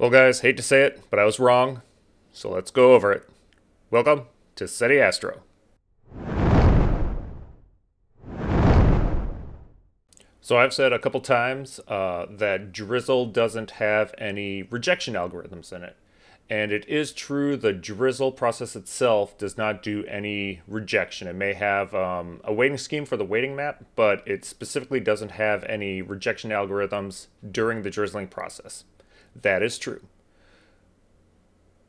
Well, guys, hate to say it, but I was wrong, so let's go over it. Welcome to SETI Astro. So I've said a couple times uh, that Drizzle doesn't have any rejection algorithms in it. And it is true the Drizzle process itself does not do any rejection. It may have um, a weighting scheme for the weighting map, but it specifically doesn't have any rejection algorithms during the drizzling process. That is true.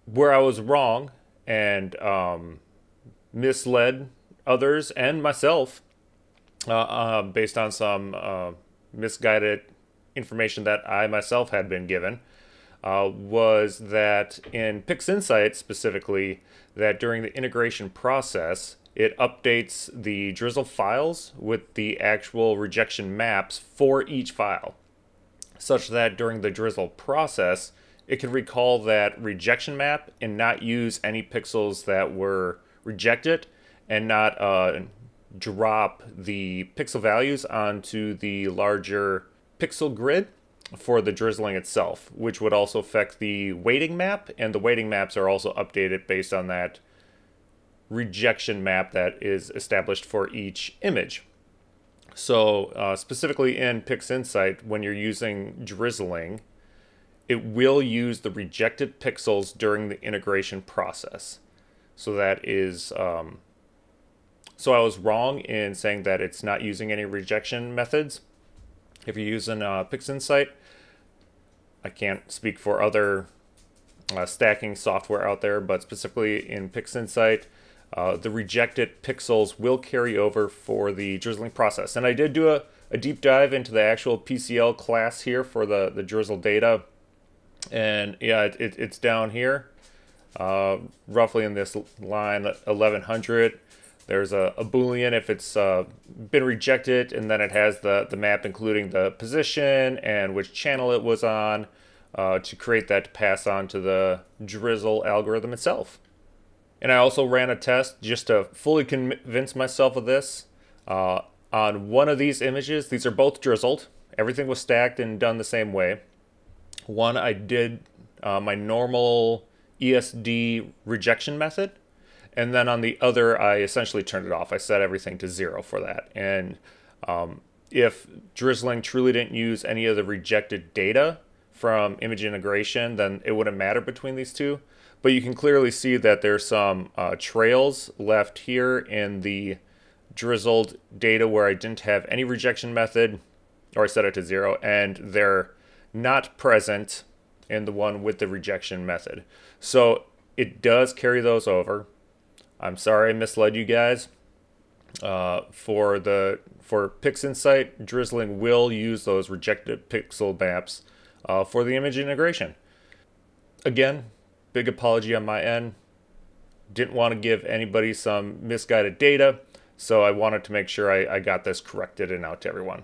Where I was wrong and um, misled others and myself uh, uh, based on some uh, misguided information that I myself had been given, uh, was that in PixInsight specifically, that during the integration process, it updates the Drizzle files with the actual rejection maps for each file, such that during the Drizzle process, it can recall that rejection map and not use any pixels that were rejected and not uh, drop the pixel values onto the larger pixel grid for the drizzling itself, which would also affect the weighting map, and the weighting maps are also updated based on that rejection map that is established for each image. So uh, specifically in PixInsight, when you're using drizzling, it will use the rejected pixels during the integration process. So that is um, so I was wrong in saying that it's not using any rejection methods. If you're using uh, PixInsight, I can't speak for other uh, stacking software out there, but specifically in PixInsight, uh, the rejected pixels will carry over for the drizzling process. And I did do a, a deep dive into the actual PCL class here for the, the drizzle data. And yeah, it, it, it's down here, uh, roughly in this line 1100. There's a, a boolean if it's uh, been rejected, and then it has the, the map including the position and which channel it was on uh, to create that to pass on to the drizzle algorithm itself. And I also ran a test just to fully convince myself of this. Uh, on one of these images, these are both drizzled. Everything was stacked and done the same way. One, I did uh, my normal ESD rejection method and then on the other, I essentially turned it off. I set everything to zero for that. And um, if drizzling truly didn't use any of the rejected data from image integration, then it wouldn't matter between these two. But you can clearly see that there's some uh, trails left here in the drizzled data where I didn't have any rejection method, or I set it to zero, and they're not present in the one with the rejection method. So it does carry those over. I'm sorry I misled you guys. Uh, for the for PixInsight, Drizzling will use those rejected pixel maps uh, for the image integration. Again, big apology on my end. Didn't want to give anybody some misguided data, so I wanted to make sure I, I got this corrected and out to everyone.